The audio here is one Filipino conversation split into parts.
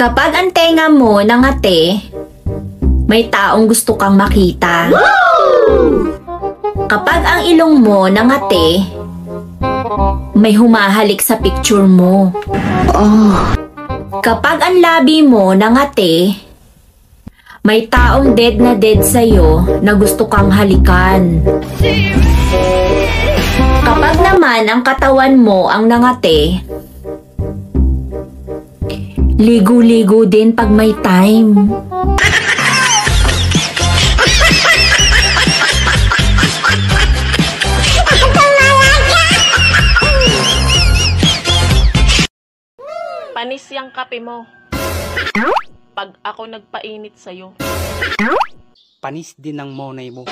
Kapag ang tenga mo nangate, may taong gusto kang makita. Kapag ang ilong mo nangate, may humahalik sa picture mo. Kapag ang labi mo nangate, may taong dead na dead sa'yo na gusto kang halikan. Kapag naman ang katawan mo ang nangate, ligo-ligo din pag may time. Panis yung kape mo. Pag ako nagpainit sa'yo. Panis din ng monay mo.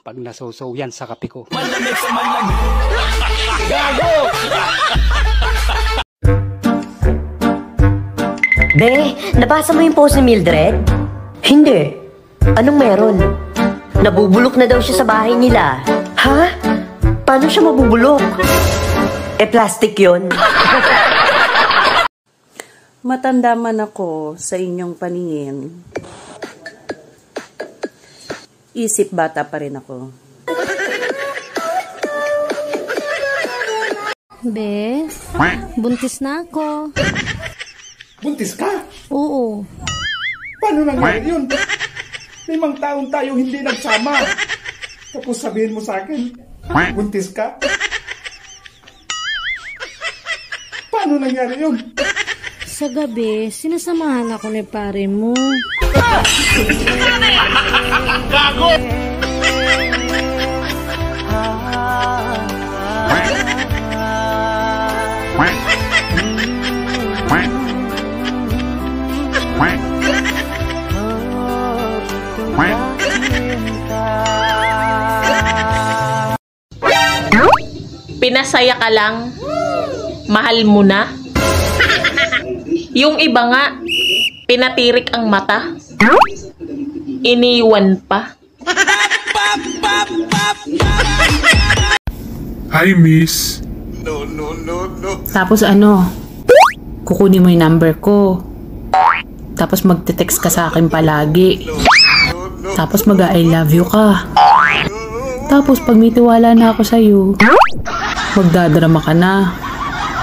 Pag nasusaw yan sa kape ko. Be, nabasa mo yung post ni Mildred? Hindi. Anong meron? Nabubulok na daw siya sa bahay nila. Ha? Paano siya mabubulok? Eh, plastic yon. Matanda man ako sa inyong paningin. Isip bata pa rin ako. Be, buntis na ako. Buntis ka? Oo. Paano nangyari yun? Limang taon tayo hindi nagsama. Tapos sabihin mo sa akin, buntis ka? Paano nangyari yun? Sa gabi, sinasamahan ako ni pare mo. Pinasaya ka lang. Mahal mo na. Yung iba nga, pinatirik ang mata. Iniwan pa. Hi, miss. Tapos ano, kukunin mo yung number ko. Tapos magte-text ka sa akin palagi. Tapos mag I love you ka. Tapos pag may tiwala na ako sa'yo, magdadrama ka na.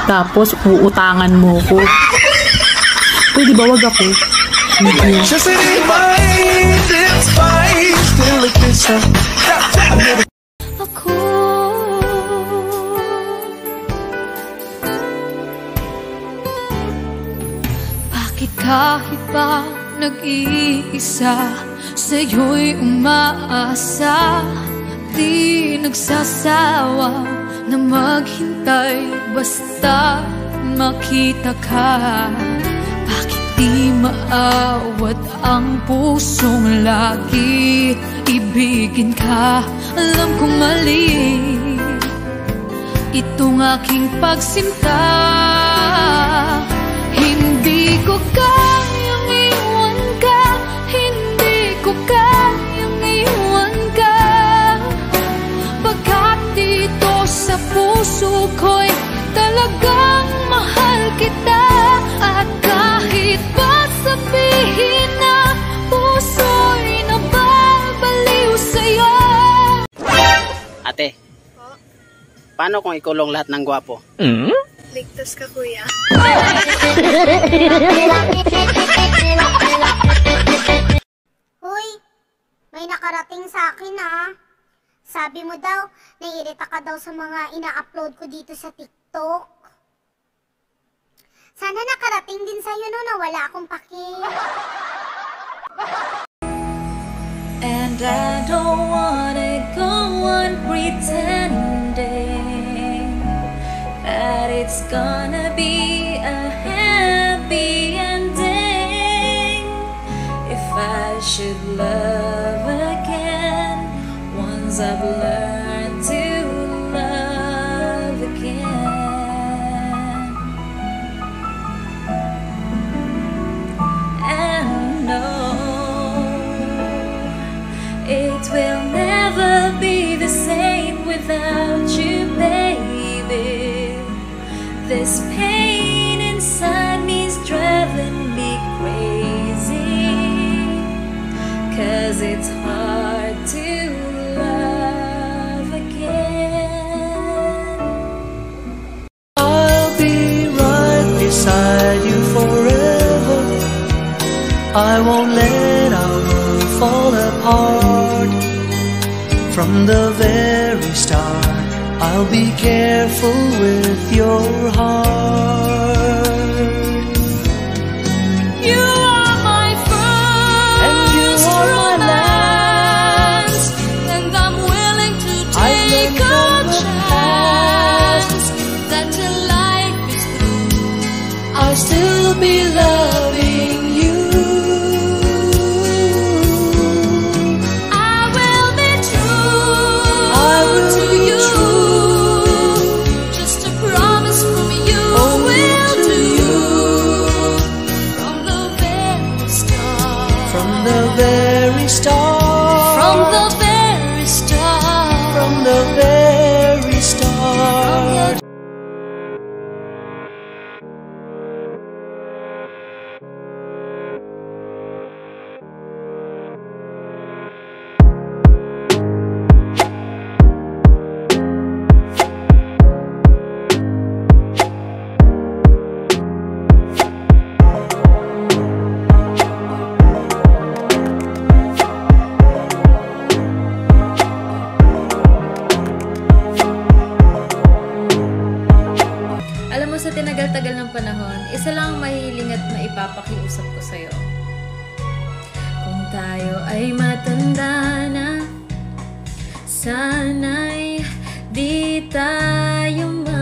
Tapos uutangan mo ko. Pwede ba wag ako? Ako. Bakit kahit pa nag-iisa Sa'yo'y umaasa Di nagsasawa na maghintay Basta makita ka. Bakit di maawat ang pusong lagi? Ibigin ka, alam kong mali. Itong aking pagsinta Hindi ko kayang Ate, paano kung ikulong lahat ng gwapo? Ligtas ka, kuya. Hoy, may nakarating sa akin ah. Sabi mo daw, naiirita ka daw sa mga ina-upload ko dito sa TikTok. Sana nakarating din sa'yo no na wala akong paki. And I don't on pretending that it's gonna be a happy ending. If I should love again, once I've learned without you, baby. This pain inside me's driving me crazy. Cause it's hard to love again. I'll be right beside you forever. I won't let our world fall apart. From the very start, I'll be careful with your heart. tagal ng panahon, isa lang mahiling at maipapakiusap ko sa'yo. Kung tayo ay matanda na, sana'y di tayo ma